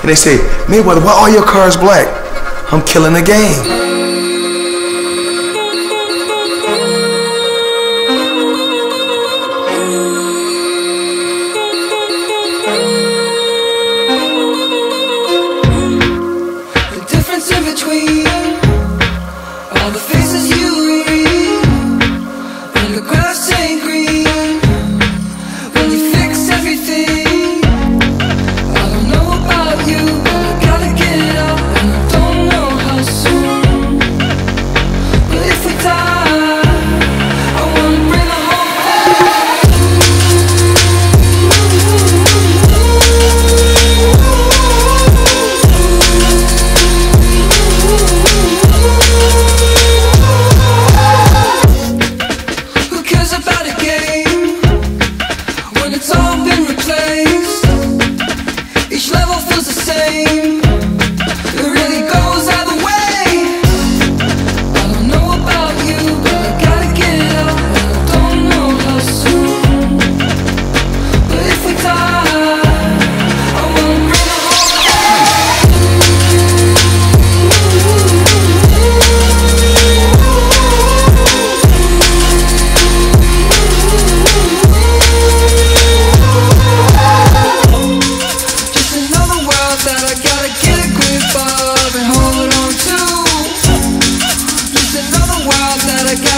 and they say, Mayweather, why are your cars black? I'm killing the game. The difference in between all the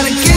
gotta get